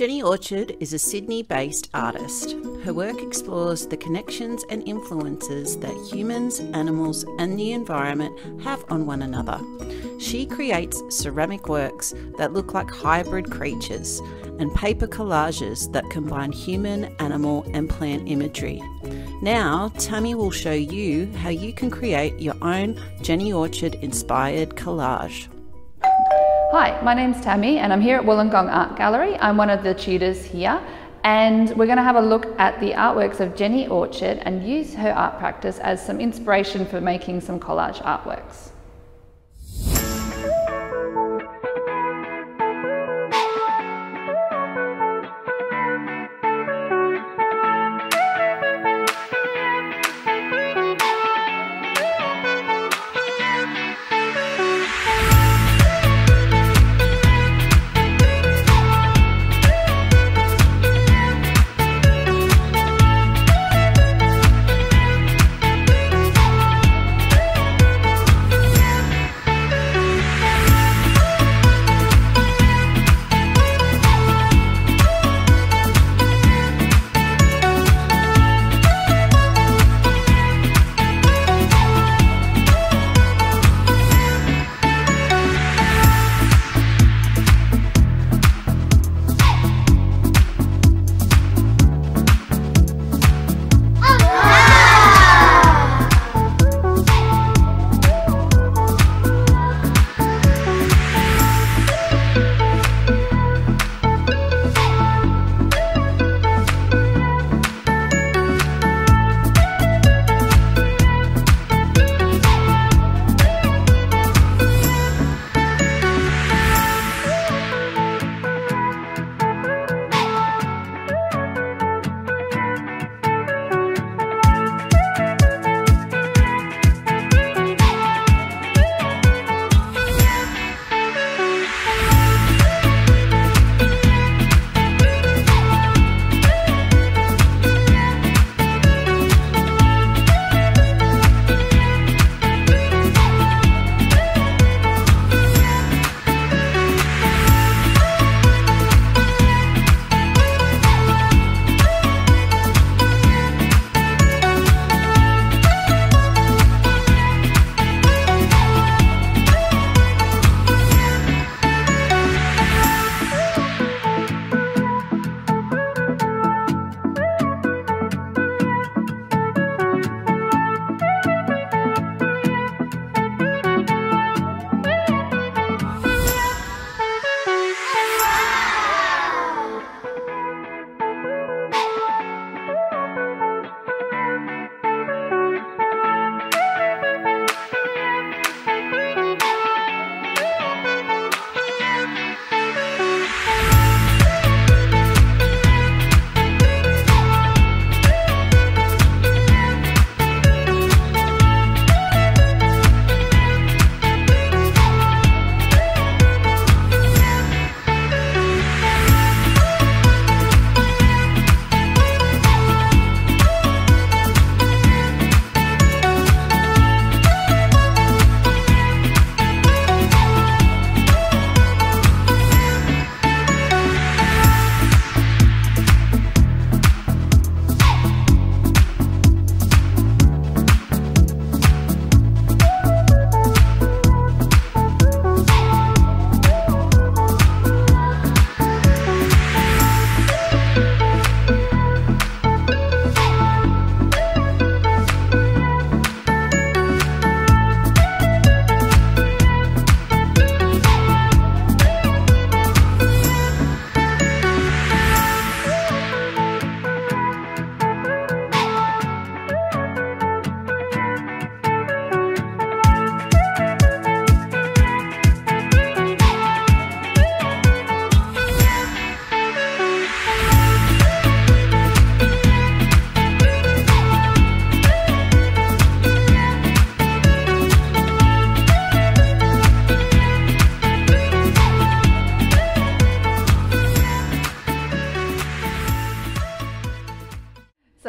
Jenny Orchard is a Sydney based artist. Her work explores the connections and influences that humans, animals, and the environment have on one another. She creates ceramic works that look like hybrid creatures and paper collages that combine human, animal, and plant imagery. Now, Tammie will show you how you can create your own Jenny Orchard inspired collage. Hi, my name's Tammie and I'm here at Wollongong Art Gallery. I'm one of the tutors here and we're going to have a look at the artworks of Jenny Orchard and use her art practice as some inspiration for making some collage artworks.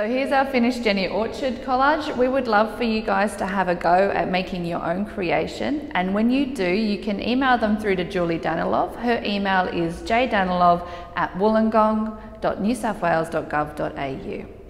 So here's our finished Jenny Orchard collage. We would love for you guys to have a go at making your own creation. And when you do, you can email them through to Julie Danilov. Her email is jdanilov at wollongong.newsouthwales.gov.au.